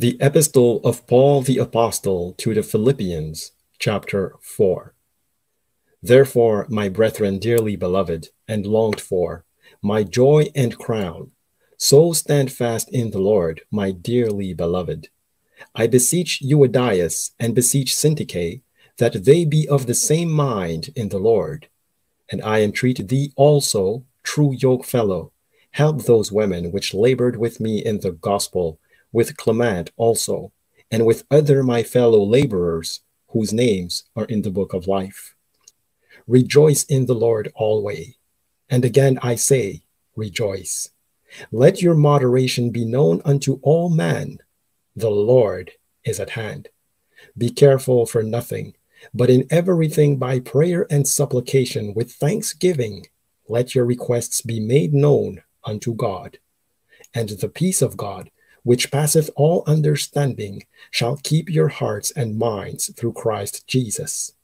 The Epistle of Paul the Apostle to the Philippians, chapter 4. Therefore, my brethren dearly beloved and longed for, my joy and crown, so stand fast in the Lord, my dearly beloved. I beseech Euodias and beseech Syntyche that they be of the same mind in the Lord. And I entreat thee also, true yoke fellow, help those women which labored with me in the gospel with Clement also, and with other my fellow laborers, whose names are in the book of life. Rejoice in the Lord always. And again I say, rejoice. Let your moderation be known unto all men. The Lord is at hand. Be careful for nothing, but in everything by prayer and supplication with thanksgiving, let your requests be made known unto God. And the peace of God, which passeth all understanding, shall keep your hearts and minds through Christ Jesus.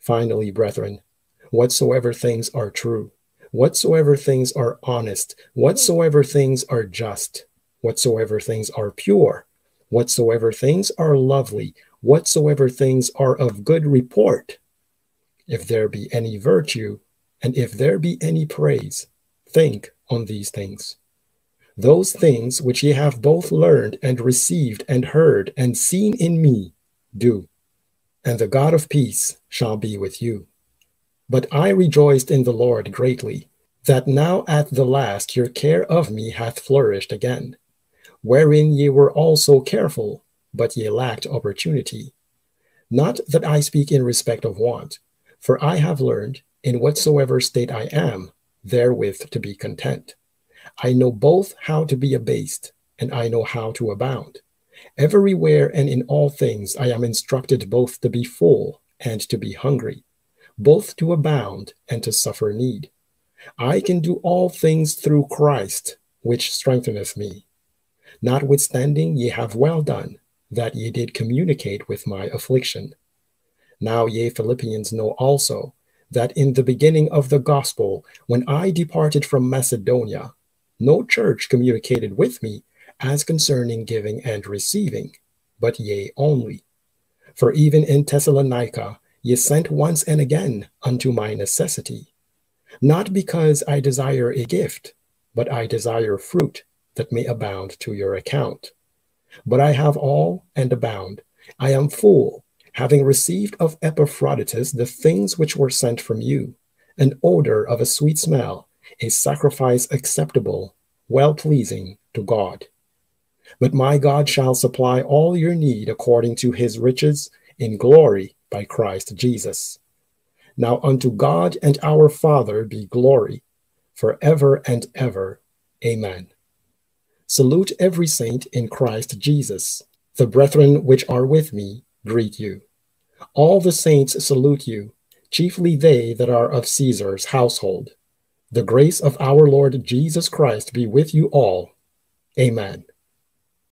Finally, brethren, whatsoever things are true, whatsoever things are honest, whatsoever things are just, whatsoever things are pure, whatsoever things are lovely, whatsoever things are of good report, if there be any virtue, and if there be any praise, think on these things. Those things which ye have both learned and received and heard and seen in me, do, and the God of peace shall be with you. But I rejoiced in the Lord greatly, that now at the last your care of me hath flourished again, wherein ye were also careful, but ye lacked opportunity. Not that I speak in respect of want, for I have learned, in whatsoever state I am, therewith to be content. I know both how to be abased and I know how to abound. Everywhere and in all things I am instructed both to be full and to be hungry, both to abound and to suffer need. I can do all things through Christ, which strengtheneth me. Notwithstanding, ye have well done, that ye did communicate with my affliction. Now ye Philippians know also that in the beginning of the gospel, when I departed from Macedonia, no church communicated with me as concerning giving and receiving, but yea only. For even in Thessalonica ye sent once and again unto my necessity, not because I desire a gift, but I desire fruit that may abound to your account. But I have all and abound. I am full, having received of Epaphroditus the things which were sent from you, an odor of a sweet smell, a sacrifice acceptable, well pleasing to God. But my God shall supply all your need according to his riches in glory by Christ Jesus. Now unto God and our Father be glory forever and ever. Amen. Salute every saint in Christ Jesus. The brethren which are with me greet you. All the saints salute you, chiefly they that are of Caesar's household. The grace of our Lord Jesus Christ be with you all. Amen.